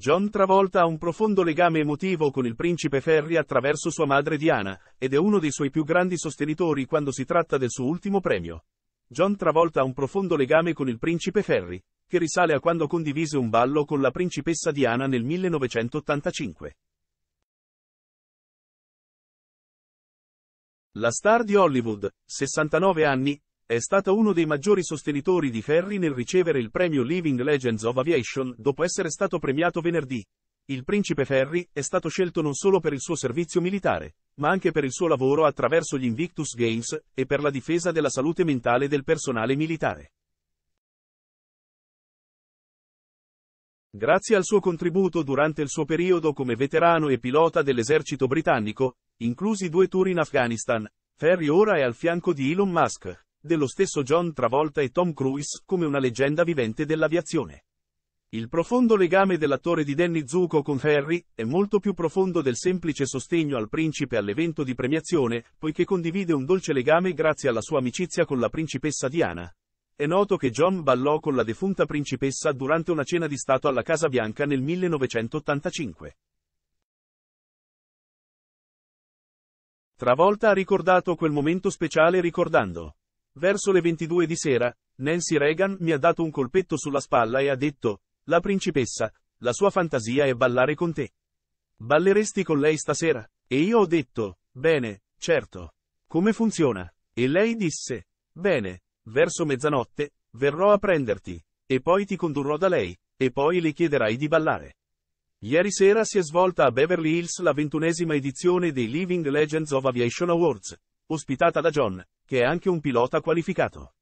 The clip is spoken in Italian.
John Travolta ha un profondo legame emotivo con il principe Ferry attraverso sua madre Diana, ed è uno dei suoi più grandi sostenitori quando si tratta del suo ultimo premio. John Travolta ha un profondo legame con il principe Ferry, che risale a quando condivise un ballo con la principessa Diana nel 1985. La star di Hollywood, 69 anni, è stata uno dei maggiori sostenitori di Ferry nel ricevere il premio Living Legends of Aviation dopo essere stato premiato venerdì. Il principe Ferry è stato scelto non solo per il suo servizio militare, ma anche per il suo lavoro attraverso gli Invictus Games e per la difesa della salute mentale del personale militare. Grazie al suo contributo durante il suo periodo come veterano e pilota dell'esercito britannico, inclusi due tour in Afghanistan, Ferry ora è al fianco di Elon Musk, dello stesso John Travolta e Tom Cruise come una leggenda vivente dell'aviazione. Il profondo legame dell'attore di Danny Zuko con Ferry è molto più profondo del semplice sostegno al principe all'evento di premiazione, poiché condivide un dolce legame grazie alla sua amicizia con la principessa Diana. È noto che John ballò con la defunta principessa durante una cena di Stato alla Casa Bianca nel 1985. Travolta ha ricordato quel momento speciale ricordando. Verso le 22 di sera, Nancy Reagan mi ha dato un colpetto sulla spalla e ha detto, la principessa, la sua fantasia è ballare con te. Balleresti con lei stasera? E io ho detto, bene, certo. Come funziona? E lei disse, bene, verso mezzanotte, verrò a prenderti, e poi ti condurrò da lei, e poi le chiederai di ballare. Ieri sera si è svolta a Beverly Hills la ventunesima edizione dei Living Legends of Aviation Awards, ospitata da John, che è anche un pilota qualificato.